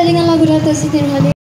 dengan lagu Rata Siti Nurhaliza.